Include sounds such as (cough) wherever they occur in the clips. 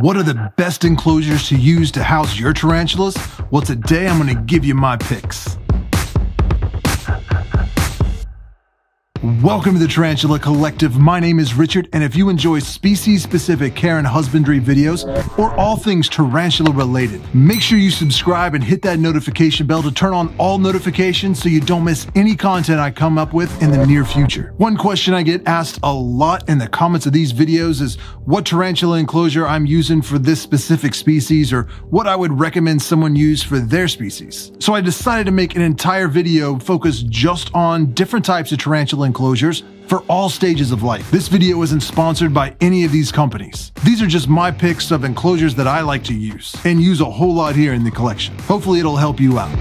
What are the best enclosures to use to house your tarantulas? Well, today I'm going to give you my picks. Welcome to the Tarantula Collective. My name is Richard, and if you enjoy species specific care and husbandry videos or all things tarantula related, make sure you subscribe and hit that notification bell to turn on all notifications so you don't miss any content I come up with in the near future. One question I get asked a lot in the comments of these videos is what tarantula enclosure I'm using for this specific species or what I would recommend someone use for their species. So I decided to make an entire video focused just on different types of tarantula enclosures for all stages of life. This video isn't sponsored by any of these companies. These are just my picks of enclosures that I like to use and use a whole lot here in the collection. Hopefully it'll help you out.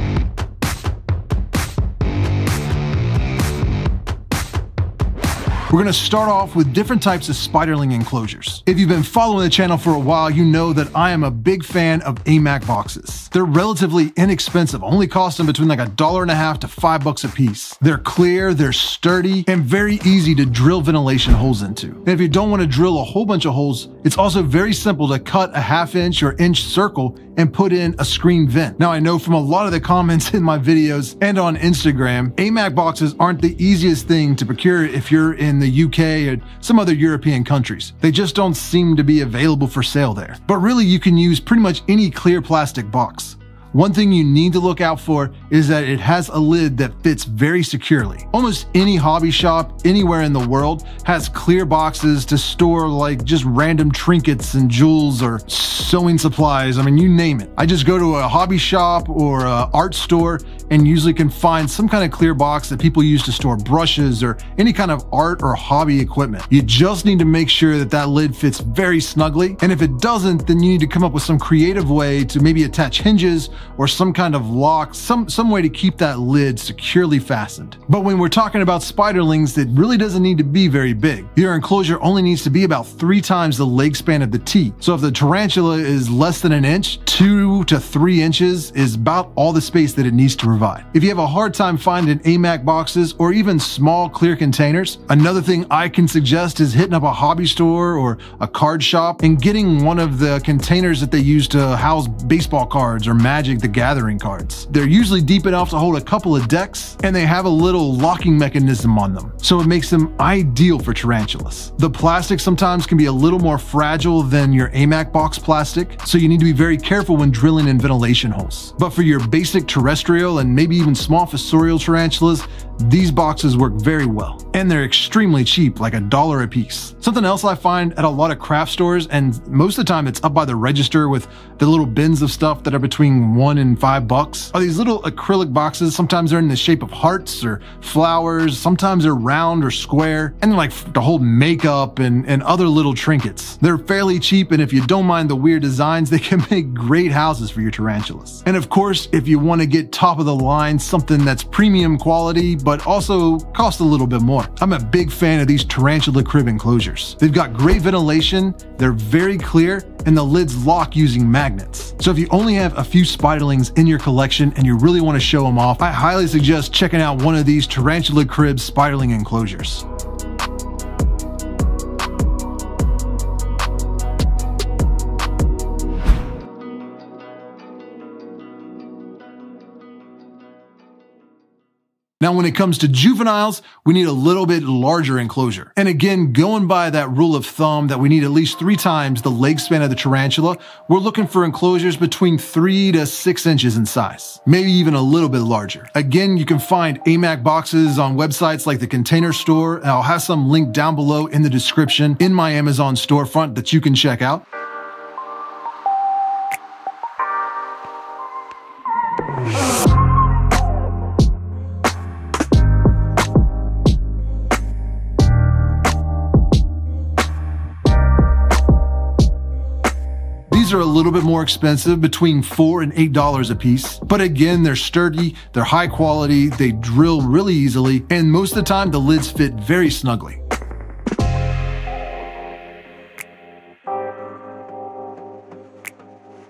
We're to start off with different types of spiderling enclosures. If you've been following the channel for a while, you know that I am a big fan of AMAC boxes. They're relatively inexpensive, only costing between like a dollar and a half to five bucks a piece. They're clear, they're sturdy, and very easy to drill ventilation holes into. And if you don't want to drill a whole bunch of holes, it's also very simple to cut a half inch or inch circle and put in a screen vent. Now I know from a lot of the comments (laughs) in my videos and on Instagram, AMAC boxes aren't the easiest thing to procure if you're in the UK and some other European countries. They just don't seem to be available for sale there. But really you can use pretty much any clear plastic box. One thing you need to look out for is that it has a lid that fits very securely. Almost any hobby shop anywhere in the world has clear boxes to store like just random trinkets and jewels or sewing supplies. I mean, you name it. I just go to a hobby shop or a art store and usually can find some kind of clear box that people use to store brushes or any kind of art or hobby equipment. You just need to make sure that that lid fits very snugly. And if it doesn't, then you need to come up with some creative way to maybe attach hinges or some kind of lock, some, some way to keep that lid securely fastened. But when we're talking about spiderlings, it really doesn't need to be very big. Your enclosure only needs to be about three times the leg span of the T. So if the tarantula is less than an inch, two to three inches is about all the space that it needs to provide. If you have a hard time finding AMAC boxes or even small clear containers, another thing I can suggest is hitting up a hobby store or a card shop and getting one of the containers that they use to house baseball cards or magic the Gathering cards. They're usually deep enough to hold a couple of decks, and they have a little locking mechanism on them, so it makes them ideal for tarantulas. The plastic sometimes can be a little more fragile than your AMAC box plastic, so you need to be very careful when drilling in ventilation holes. But for your basic terrestrial and maybe even small fossorial tarantulas, these boxes work very well, and they're extremely cheap, like a dollar a piece. Something else I find at a lot of craft stores, and most of the time it's up by the register with the little bins of stuff that are between one and five bucks, are these little acrylic boxes. Sometimes they're in the shape of hearts or flowers, sometimes they're round or square, and like to hold makeup and, and other little trinkets. They're fairly cheap, and if you don't mind the weird designs, (laughs) they can make great houses for your tarantulas. And of course, if you want to get top of the line, something that's premium quality, but also cost a little bit more. I'm a big fan of these tarantula crib enclosures. They've got great ventilation, they're very clear, and the lids lock using magnets. So if you only have a few spiderlings in your collection and you really want to show them off, I highly suggest checking out one of these tarantula crib spiderling enclosures. Now, when it comes to juveniles, we need a little bit larger enclosure. And again, going by that rule of thumb that we need at least three times the leg span of the tarantula, we're looking for enclosures between three to six inches in size, maybe even a little bit larger. Again, you can find AMAC boxes on websites like the Container Store, I'll have some linked down below in the description in my Amazon storefront that you can check out. Are a little bit more expensive, between four and eight dollars a piece. But again, they're sturdy, they're high quality, they drill really easily, and most of the time the lids fit very snugly.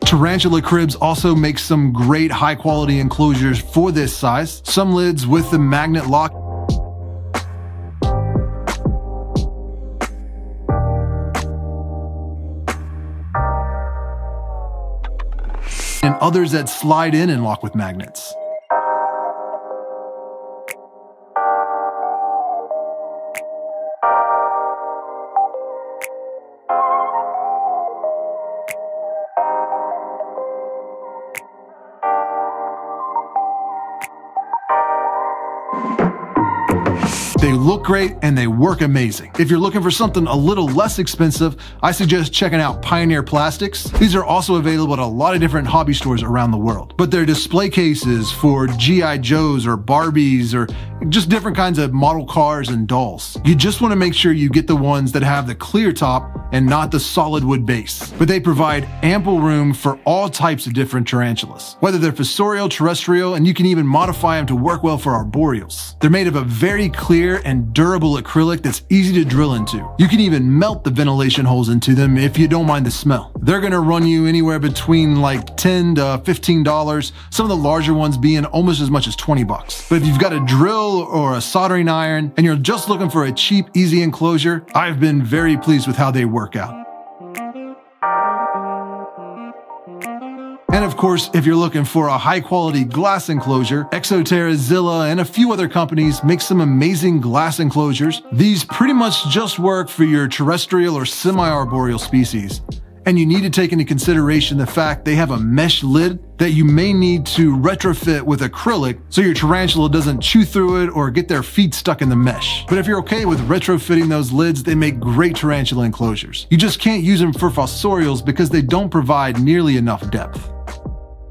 Tarantula Cribs also makes some great high quality enclosures for this size. Some lids with the magnet lock others that slide in and lock with magnets. They look great and they work amazing. If you're looking for something a little less expensive, I suggest checking out Pioneer Plastics. These are also available at a lot of different hobby stores around the world. But they're display cases for G.I. Joes or Barbies or just different kinds of model cars and dolls. You just want to make sure you get the ones that have the clear top and not the solid wood base. But they provide ample room for all types of different tarantulas, whether they're fossorial, terrestrial, and you can even modify them to work well for arboreals. They're made of a very clear and durable acrylic that's easy to drill into. You can even melt the ventilation holes into them if you don't mind the smell. They're gonna run you anywhere between like 10 to $15, some of the larger ones being almost as much as 20 bucks. But if you've got a drill or a soldering iron and you're just looking for a cheap, easy enclosure, I've been very pleased with how they work out. And of course, if you're looking for a high quality glass enclosure, Exoterra, Zilla, and a few other companies make some amazing glass enclosures. These pretty much just work for your terrestrial or semi-arboreal species. And you need to take into consideration the fact they have a mesh lid that you may need to retrofit with acrylic so your tarantula doesn't chew through it or get their feet stuck in the mesh. But if you're okay with retrofitting those lids, they make great tarantula enclosures. You just can't use them for fossorials because they don't provide nearly enough depth.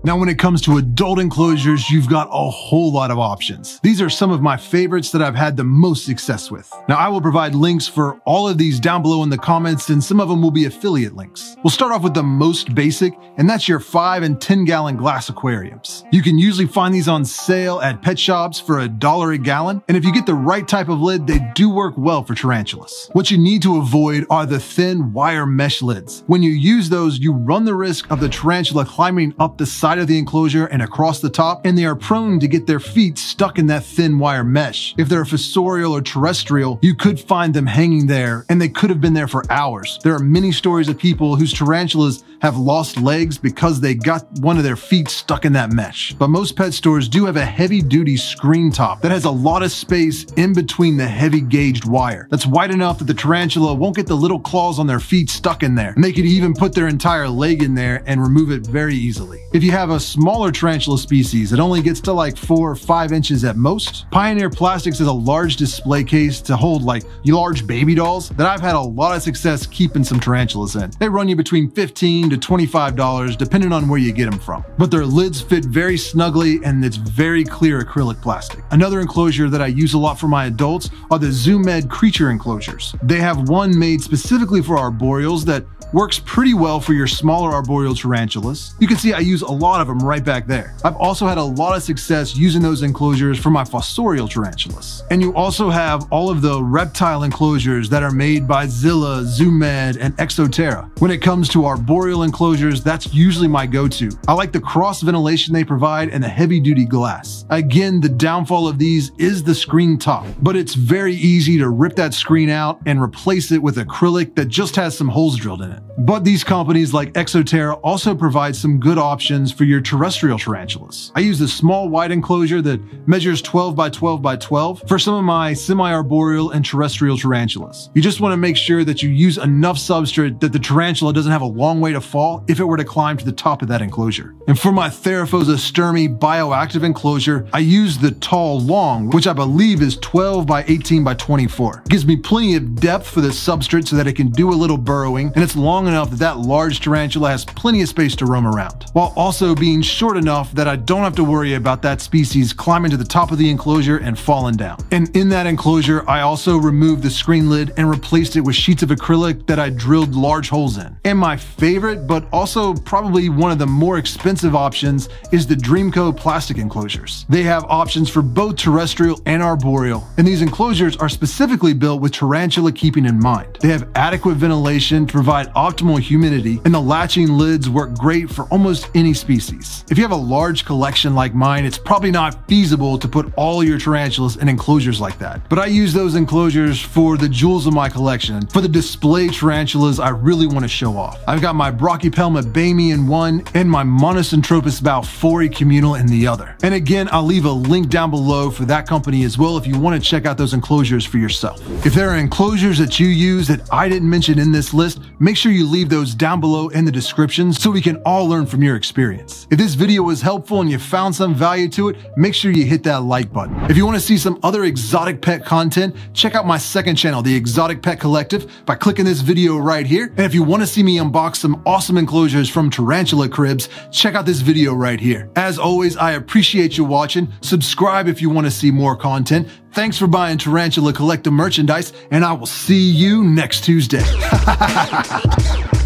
Now, when it comes to adult enclosures, you've got a whole lot of options. These are some of my favorites that I've had the most success with. Now, I will provide links for all of these down below in the comments, and some of them will be affiliate links. We'll start off with the most basic, and that's your 5 and 10 gallon glass aquariums. You can usually find these on sale at pet shops for a dollar a gallon, and if you get the right type of lid, they do work well for tarantulas. What you need to avoid are the thin wire mesh lids. When you use those, you run the risk of the tarantula climbing up the side side of the enclosure and across the top, and they are prone to get their feet stuck in that thin wire mesh. If they're fossorial or terrestrial, you could find them hanging there, and they could have been there for hours. There are many stories of people whose tarantulas have lost legs because they got one of their feet stuck in that mesh. But most pet stores do have a heavy duty screen top that has a lot of space in between the heavy gauged wire. That's wide enough that the tarantula won't get the little claws on their feet stuck in there. And they could even put their entire leg in there and remove it very easily. If you have a smaller tarantula species that only gets to like four or five inches at most, Pioneer Plastics is a large display case to hold like large baby dolls that I've had a lot of success keeping some tarantulas in. They run you between 15 to $25 depending on where you get them from. But their lids fit very snugly and it's very clear acrylic plastic. Another enclosure that I use a lot for my adults are the ZooMed creature enclosures. They have one made specifically for arboreals that works pretty well for your smaller arboreal tarantulas. You can see I use a lot of them right back there. I've also had a lot of success using those enclosures for my fossorial tarantulas. And you also have all of the reptile enclosures that are made by Zilla, ZooMed, and Exoterra. When it comes to arboreal enclosures, that's usually my go-to. I like the cross ventilation they provide and the heavy duty glass. Again, the downfall of these is the screen top, but it's very easy to rip that screen out and replace it with acrylic that just has some holes drilled in it. But these companies like Exoterra also provide some good options for your terrestrial tarantulas. I use a small wide enclosure that measures 12 by 12 by 12 for some of my semi-arboreal and terrestrial tarantulas. You just want to make sure that you use enough substrate that the tarantula doesn't have a long way to fall if it were to climb to the top of that enclosure. And for my Theraphosa stirmi bioactive enclosure, I use the tall long, which I believe is 12 by 18 by 24. It gives me plenty of depth for the substrate so that it can do a little burrowing, and it's long enough that that large tarantula has plenty of space to roam around, while also being short enough that I don't have to worry about that species climbing to the top of the enclosure and falling down. And in that enclosure, I also removed the screen lid and replaced it with sheets of acrylic that I drilled large holes in. And my favorite, but also probably one of the more expensive options, is the Dreamco plastic enclosures. They have options for both terrestrial and arboreal, and these enclosures are specifically built with tarantula keeping in mind. They have adequate ventilation to provide optimal humidity, and the latching lids work great for almost any species. If you have a large collection like mine, it's probably not feasible to put all your tarantulas in enclosures like that. But I use those enclosures for the jewels of my collection. For the display tarantulas I really want to show off. I've got my Brachypelma boehmei in one and my Monocentropus balfouri communal in the other. And again, I'll leave a link down below for that company as well if you want to check out those enclosures for yourself. If there are enclosures that you use that I didn't mention in this list, make sure you leave those down below in the description so we can all learn from your experience. If this video was helpful and you found some value to it, make sure you hit that like button. If you want to see some other exotic pet content, check out my second channel, The Exotic Pet Collective, by clicking this video right here. And if you want to see me unbox some awesome enclosures from Tarantula Cribs, check out this video right here. As always, I appreciate you watching. Subscribe if you want to see more content. Thanks for buying Tarantula Collective merchandise, and I will see you next Tuesday. (laughs) Thank you.